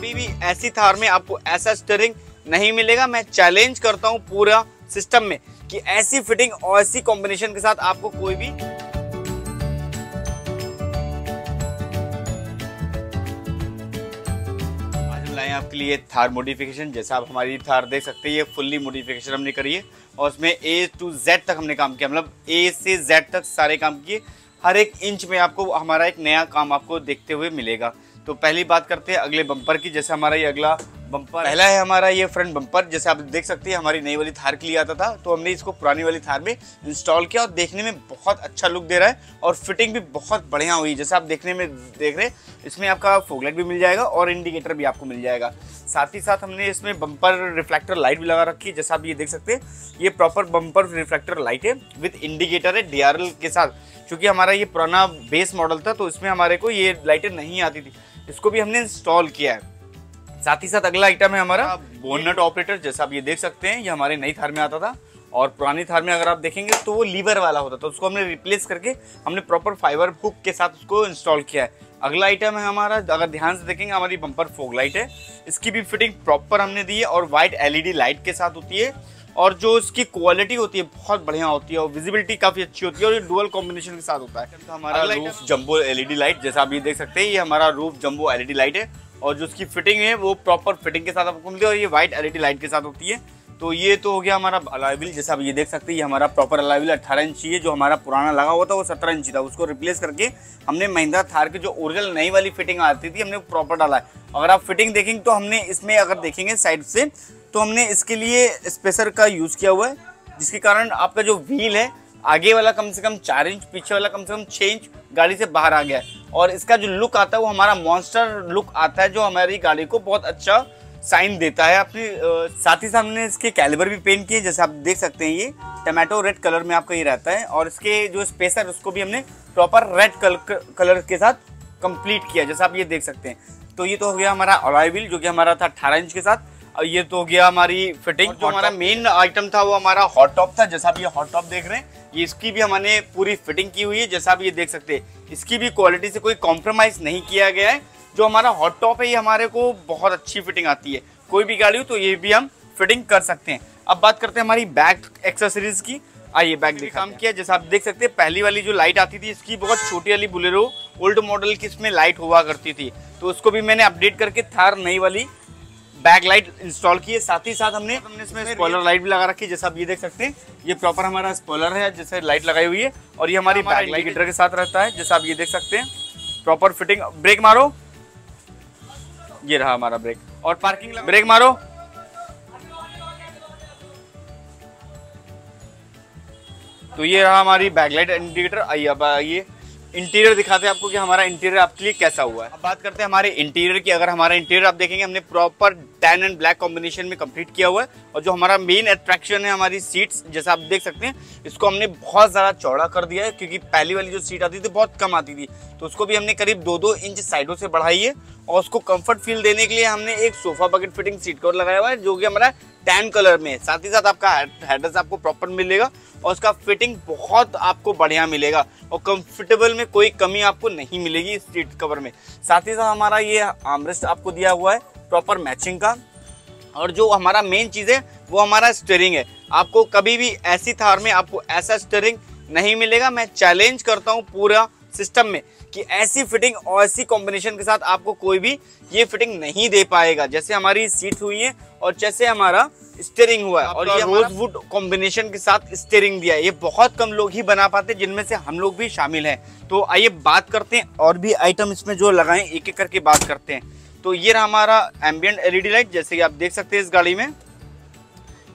कभी भी ऐसी थार में आपको ऐसा स्टेयरिंग नहीं मिलेगा। मैं चैलेंज करता हूँ पूरा सिस्टम में कि ऐसी फिटिंग और ऐसी कॉम्बिनेशन के साथ आपको कोई भी लाए आपके लिए थार मॉडिफिकेशन जैसा आप हमारी थार देख सकते हैं, ये फुल्ली मॉडिफिकेशन हमने करी है और उसमें ए टू जेड तक हमने काम किया। मतलब ए से जेड तक सारे काम किए। हर एक इंच में आपको हमारा एक नया काम आपको देखते हुए मिलेगा। तो पहली बात करते हैं अगले बम्पर की, जैसे हमारा ये अगला बम्पर पहला है हमारा ये फ्रंट बम्पर जैसे आप देख सकते हैं, हमारी नई वाली थार के लिए आता था तो हमने इसको पुरानी वाली थार में इंस्टॉल किया और देखने में बहुत अच्छा लुक दे रहा है और फिटिंग भी बहुत बढ़िया हुई, जैसे आप देखने में देख रहे इसमें आपका फोगलाइट भी मिल जाएगा और इंडिकेटर भी आपको मिल जाएगा। साथ ही साथ हमने इसमें बम्पर रिफ्लेक्टर लाइट भी लगा रखी है, जैसा आप ये देख सकते हैं, ये प्रॉपर बम्पर रिफ्लेक्टर लाइट है विथ इंडिकेटर है डीआरएल के साथ, क्योंकि हमारा ये पुराना बेस मॉडल था तो इसमें हमारे को ये लाइटें नहीं आती थी। इसको भी हमने इंस्टॉल किया है। साथ ही साथ अगला आइटम है हमारा बोनट ऑपरेटर जैसा आप ये देख सकते हैं ये हमारे नई थार में आता था और पुरानी थार में अगर आप देखेंगे तो वो लीवर वाला होता था। तो उसको हमने रिप्लेस करके हमने प्रॉपर फाइबर हुक के साथ उसको इंस्टॉल किया है। अगला आइटम है हमारा अगर ध्यान से देखेंगे हमारी बम्पर फोग लाइट है। इसकी भी फिटिंग प्रॉपर हमने दी है और वाइट एलईडी लाइट के साथ होती है। और जो इसकी क्वालिटी होती है बहुत बढ़िया होती है और विजिबिलिटी काफ़ी अच्छी होती है और ये डुअल कॉम्बिनेशन के साथ होता है। तो हमारा रूफ जंबो एलईडी लाइट जैसा आप ये देख सकते हैं ये हमारा रूफ जंबो एलईडी लाइट है और जो उसकी फिटिंग है वो प्रॉपर फिटिंग के साथ आपको मिलती है और ये व्हाइट एलईडी लाइट के साथ होती है। तो ये तो हो गया हमारा अलाइविल जैसा आप ये देख सकते हैं ये हमारा प्रॉपर अलाइविल अट्ठारह इंची है जो हमारा पुराना लगा हुआ था वो सत्रह इंची था। उसको रिप्लेस करके हमने महिंद्रा थार की जो ओरिजिनल नई वाली फिटिंग आती थी हमने प्रॉपर डाला है। अगर आप फिटिंग देखेंगे तो हमने इसमें अगर देखेंगे साइड से तो हमने इसके लिए स्पेसर का यूज़ किया हुआ है, जिसके कारण आपका जो व्हील है, आगे वाला कम से कम चार इंच पीछे वाला कम से कम छः इंच गाड़ी से बाहर आ गया है। और इसका जो लुक आता है, वो हमारा मॉन्स्टर लुक आता है, जो हमारी गाड़ी को बहुत अच्छा साइन देता है। अपनी साथ ही साथ हमने इसके कैलिबर भी पेंट किए, जैसे आप देख सकते हैं ये टमाटो रेड कलर में आपका ये रहता है। और इसके जो स्पेसर उसको भी हमने प्रॉपर रेड कलर कलर के साथ कंप्लीट किया, जैसा आप ये देख सकते हैं। तो ये तो हो गया हमारा अलॉय जो कि हमारा था अठारह इंच के साथ। और ये तो हो गया हमारी फिटिंग जो हमारा मेन आइटम था वो हमारा हॉट टॉप था जैसा आप ये हॉट टॉप देख रहे हैं ये इसकी भी हमने पूरी फिटिंग की हुई है जैसा आप ये देख सकते हैं। इसकी भी क्वालिटी से कोई कॉम्प्रोमाइज नहीं किया गया है। जो हमारा हॉट टॉप है ये हमारे को बहुत अच्छी फिटिंग आती है। कोई भी गाड़ी हो तो ये भी हम फिटिंग कर सकते हैं। अब बात करते हैं हमारी बैक एक्सेसरीज की। आइए बैग दिखा काम किया जैसा आप देख सकते हैं पहली वाली जो लाइट आती थी इसकी बहुत छोटी वाली बुलेरो ओल्ड मॉडल की इसमें लाइट हुआ करती थी। तो उसको भी मैंने अपडेट करके थार नई वाली बैक लाइट इंस्टॉल की है। साथ ही साथ हमने हमने इसमें स्पॉइलर लाइट भी लगा रखी है जैसा आप ये देख सकते हैं ये प्रॉपर हमारा स्पॉइलर है जैसे लाइट लगाई हुई है और ये हमारी बैक लाइट गिटर के साथ रहता है जैसा आप ये देख सकते हैं प्रॉपर फिटिंग ब्रेक मारो। ये रहा हमारा ब्रेक और पार्किंग ब्रेक मारो। तो ये रहा हमारी बैकलाइट इंडिकेटर आइए अब आइए। इंटीरियर दिखाते हैं आपको कि हमारा इंटीरियर आपके लिए कैसा हुआ है। अब बात करते हैं हमारे इंटीरियर की। अगर हमारा इंटीरियर आप देखेंगे, हमने proper tan and black combination में कंप्लीट किया हुआ है। और जो हमारा मेन अट्रैक्शन है हमारी सीट्स जैसा आप देख सकते हैं, इसको हमने बहुत ज़्यादा चौड़ा कर दिया है, क्योंकि पहली वाली जो सीट आती थी, बहुत कम आती थी। तो उसको भी हमने करीब दो दो इंच साइडों से बढ़ाई है। और उसको कंफर्ट फील देने के लिए हमने एक sofa bucket fitting seat cover लगाया हुआ है, जो कि हमारा टैन कलर में साथ ही साथ आपका हेडर्स आपको प्रॉपर मिलेगा और उसका फिटिंग बहुत आपको बढ़िया मिलेगा और कंफर्टेबल में कोई कमी आपको नहीं मिलेगी इस सीट कवर में। साथ ही साथ हमारा ये आमरेस्ट आपको दिया हुआ है प्रॉपर मैचिंग का। और जो हमारा मेन चीज़ है, वो हमारा स्टेयरिंग है। आपको कभी भी ऐसी थार में आपको ऐसा स्टेयरिंग नहीं मिलेगा। मैं चैलेंज करता हूँ पूरा सिस्टम में। कि ऐसी फिटिंग और ऐसी कॉम्बिनेशन के साथ आपको कोई भी ये फिटिंग नहीं दे पाएगा। जैसे हमारी सीट हुई है और जैसे हमारा स्टेयरिंग हुआ है और ये रोज वुड कॉम्बिनेशन के साथ स्टेयरिंग दिया है। ये बहुत कम लोग ही बना पाते जिनमें से हम लोग भी शामिल हैं। तो आइए बात करते हैं और भी आइटम इसमें जो लगाए एक एक करके बात करते हैं। तो ये रहा हमारा एम्बियंट एलईडी लाइट जैसे कि आप देख सकते हैं इस गाड़ी में।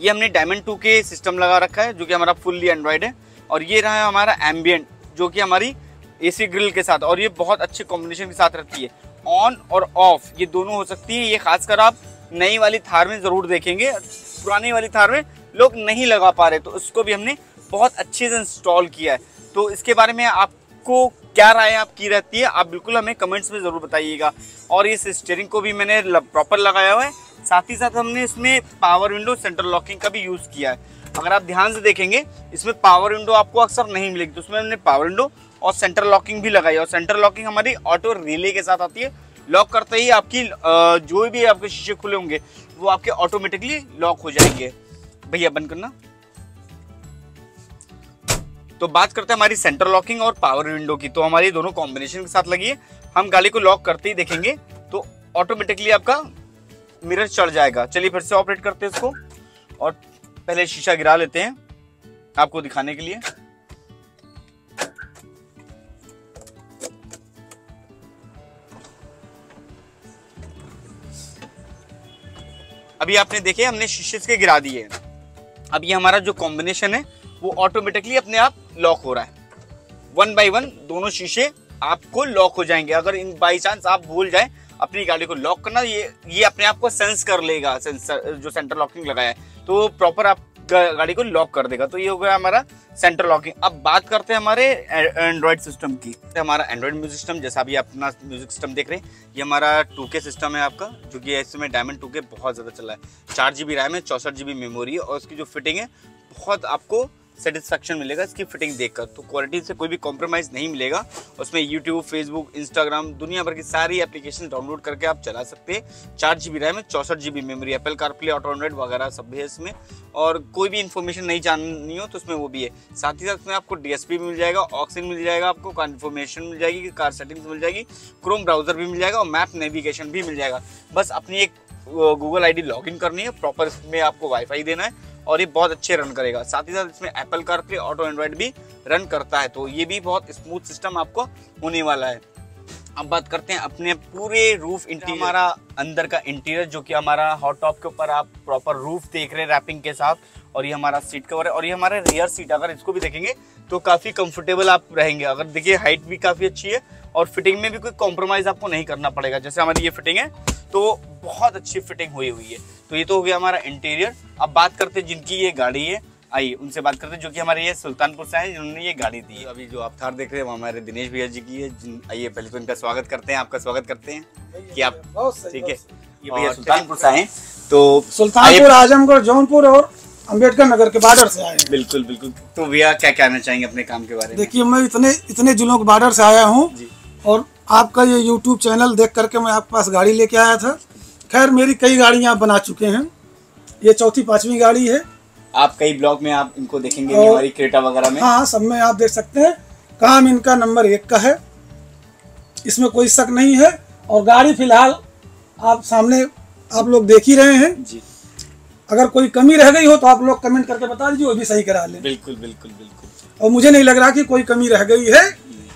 ये हमने डायमंड टू के सिस्टम लगा रखा है जो कि हमारा फुल्ली एंड्रॉइड है। और ये रहा हमारा एम्बियंट जो कि हमारी एसी ग्रिल के साथ और ये बहुत अच्छे कॉम्बिनेशन के साथ रहती है। ऑन और ऑफ़ ये दोनों हो सकती है। ये खासकर आप नई वाली थार में ज़रूर देखेंगे। पुरानी वाली थार में लोग नहीं लगा पा रहे तो उसको भी हमने बहुत अच्छे से इंस्टॉल किया है। तो इसके बारे में आपको क्या राय आपकी रहती है, आप बिल्कुल हमें कमेंट्स में ज़रूर बताइएगा। और इस स्टेयरिंग को भी मैंने प्रॉपर लगाया हुआ है। साथ ही साथ हमने इसमें पावर विंडो सेंट्रल लॉकिंग का भी यूज़ किया है। अगर आप ध्यान से देखेंगे, इसमें पावर विंडो आपको अक्सर नहीं मिलेगी तो उसमें हमने पावर विंडो और सेंटर लॉकिंग भी लगाई और सेंटर लॉकिंग हमारी ऑटो रिले के साथ आती है। लॉक करते ही आपकी जो भी आपके शीशे खुले होंगे, वो आपके ऑटोमेटिकली लॉक हो जाएँगे। भैया, बंद करना। तो बात करते हैं हमारी सेंटर लॉकिंग और पावर विंडो की। तो हमारी दोनों कॉम्बिनेशन के साथ लगी है। हम गाड़ी को लॉक करते ही देखेंगे तो ऑटोमेटिकली आपका मिरर चढ़ जाएगा। चलिए फिर से ऑपरेट करते हैं इसको। और पहले शीशा गिरा लेते हैं आपको दिखाने के लिए। अभी आपने देखे, हमने शीशे के गिरा दिए अब ये हमारा जो कॉम्बिनेशन है, वो ऑटोमेटिकली अपने आप लॉक हो रहा है। वन बाय वन दोनों शीशे आपको लॉक हो जाएँगे। अगर इन बाई चांस आप भूल जाए, अपनी गाड़ी को लॉक करना, ये ये अपने आप को सेंस कर लेगा सेंसर जो सेंटर लॉकिंग लगाया है। तो प्रॉपर आप गाड़ी को लॉक कर देगा। तो ये हो गया हमारा सेंटर लॉकिंग अब बात करते हैं हमारे एंड्रॉयड सिस्टम की। हमारा एंड्रॉयड म्यूज़िक सिस्टम जैसा अभी अपना म्यूज़िक सिस्टम देख रहे हैं, ये हमारा टू सिस्टम है आपका, जो कि इस समय डायमंड टू बहुत ज़्यादा चला है। चार जी बी रैम है, चौसठ जी बी मेमोरी है, और उसकी जो फिटिंग है, बहुत आपको सेटिस्फेक्शन मिलेगा इसकी फिटिंग देखकर। तो क्वालिटी से कोई भी कॉम्प्रोमाइज़ नहीं मिलेगा। उसमें यूट्यूब फेसबुक इंस्टाग्राम दुनिया भर की सारी एप्लीकेशन डाउनलोड करके आप चला सकते हैं। चार जी बी रैम है, चौसठ G B memory Apple CarPlay auto Android वगैरह सब है इसमें। और कोई भी इन्फॉर्मेशन नहीं जाननी हो तो उसमें वो भी है। साथ ही साथ उसमें आपको डी एस भी मिल जाएगा ऑक्सीजन मिल जाएगा आपको कन्फर्मेशन मिल जाएगी कार सेटिंग्स मिल जाएगी क्रोम ब्राउज़र भी मिल जाएगा और मैप नेविगेशन भी मिल जाएगा। बस अपनी एक गूगल आई डी लॉग करनी है प्रॉपर इसमें आपको वाईफाई देना है। और ये बहुत अच्छे रन करेगा। साथ ही साथ इसमें एप्पल कारप्ले ऑटो एंड्रॉइड भी रन करता है तो ये भी बहुत स्मूथ सिस्टम आपको होने वाला है। अब बात करते हैं अपने पूरे रूफ इंटीरियर हमारा अंदर का इंटीरियर जो कि हमारा हॉट टॉप के ऊपर आप प्रॉपर रूफ देख रहे हैं रैपिंग के साथ और ये हमारा सीट कवर है और ये हमारे रियर सीट अगर इसको भी देखेंगे तो काफ़ी कंफर्टेबल आप रहेंगे। अगर देखिए हाइट भी काफ़ी अच्छी है और फिटिंग में भी कोई कॉम्प्रोमाइज़ आपको नहीं करना पड़ेगा। जैसे हमारी ये फिटिंग है तो बहुत अच्छी फिटिंग हुई हुई है। तो ये तो हो गया हमारा इंटीरियर अब बात करते हैं जिनकी ये गाड़ी है। आइए उनसे बात करते हैं जो कि हमारे ये सुल्तानपुर से है जिन्होंने ये गाड़ी दी है। अभी जो आप थार देख रहे हैं वो हमारे दिनेश भैया जी की है। आइए पहले तो इनका स्वागत करते हैं। आपका स्वागत करते हैं कि आप ठीक है। ये भैया सुल्तानपुर से आए तो सुल्तानपुर आजमगढ़ जौनपुर और अंबेडकर नगर के बॉर्डर से आए बिल्कुल बिल्कुल। तो भैया क्या कहना चाहेंगे अपने काम के बारे में? देखिए मैं इतने इतने जिलों के बॉर्डर से आया हूँ और आपका ये यूट्यूब चैनल देख करके मैं आपके पास गाड़ी लेके आया था। खैर मेरी कई गाड़ियाँ बना चुके हैं। ये चौथी पांचवी गाड़ी है। आप कई ब्लॉग में आप इनको देखेंगे हमारी क्रेटा वगैरह में। हाँ सब में आप देख सकते हैं। काम इनका नंबर एक का है। इसमें कोई शक नहीं है। और गाड़ी फ़िलहाल आप सामने आप लोग देख ही रहे हैं। जी। अगर कोई कमी रह गई हो तो आप लोग कमेंट करके बता दीजिए वो भी सही करा लें। बिल्कुल बिल्कुल बिल्कुल। और मुझे नहीं लग रहा कि कोई कमी रह गई है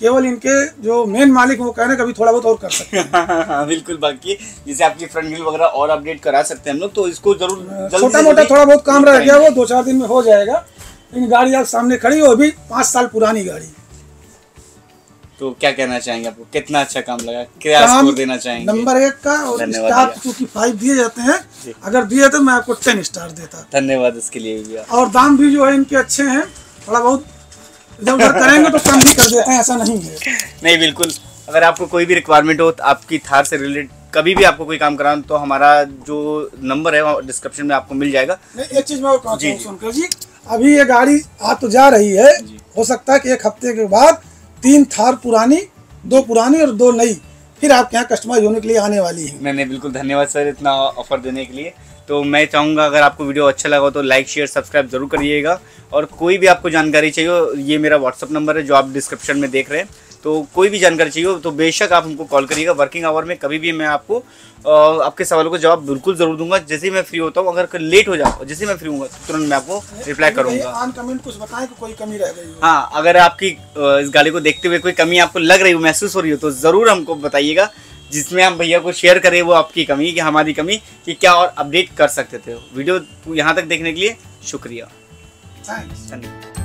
केवल इनके जो मेन मालिक वो कह रहे कभी थोड़ा बहुत और कर सकते हैं। हाँ, बिल्कुल बाकी जैसे आपकी फ्रंट ग्रिल वगैरह और अपडेट करा सकते हैं हम लोग तो इसको ज़रूर छोटा मोटा थोड़ा बहुत काम रह गया वो दो चार दिन में हो जाएगा। लेकिन गाड़ी आप सामने खड़ी हो अभी पाँच साल पुरानी गाड़ी। तो क्या कहना चाहेंगे आपको? कितना अच्छा काम लगा? क्या स्कोर देना चाहेंगे? नंबर एक का और स्टार चूँकि फाइव दिए जाते हैं। अगर दिए तो मैं आपको टेन स्टार देता। धन्यवाद इसके लिए और दाम भी जो है इनके अच्छे हैं। थोड़ा बहुत उधर करेंगे तो कम भी कर देते हैं ऐसा नहीं है। नहीं बिल्कुल। अगर आपको कोई भी रिक्वायरमेंट हो तो आपकी थार से रिलेटेड कभी भी आपको कोई काम कराना तो हमारा जो नंबर है वो डिस्क्रिप्शन में आपको मिल जाएगा। एक चीज़ मैं जी, जी। अभी ये गाड़ी आ तो जा रही है। हो सकता है कि एक हफ़्ते के बाद तीन थार पुरानी, दो पुरानी और दो नई। फिर आपके यहाँ कस्टमाइज होने के लिए आने वाली है। मैंने बिल्कुल, धन्यवाद सर इतना ऑफ़र देने के लिए। तो मैं चाहूँगा अगर आपको वीडियो अच्छा लगा तो लाइक शेयर सब्सक्राइब ज़रूर करिएगा। और कोई भी आपको जानकारी चाहिए ये मेरा व्हाट्सअप नंबर है जो आप डिस्क्रिप्शन में देख रहे हैं। तो कोई भी जानकारी चाहिए हो तो बेशक आप हमको कॉल करिएगा। वर्किंग आवर में कभी भी मैं आपको आपके सवालों का जवाब बिल्कुल ज़रूर दूँगा। जैसे ही मैं फ्री होता हूँ अगर लेट हो जाओ जैसे मैं फ्री हूँ तो तुरंत मैं आपको रिप्लाई करूँगा। कुछ बताएँ कि कोई कमी रह गई हाँ। अगर आपकी इस गाड़ी को देखते हुए कोई कमी आपको लग रही हो महसूस हो रही हो तो ज़रूर हमको बताइएगा जिसमें हम भैया को शेयर करें वो आपकी कमी कि हमारी कमी कि क्या और अपडेट कर सकते थे। वीडियो यहाँ तक देखने के लिए शुक्रिया। धन्यवाद।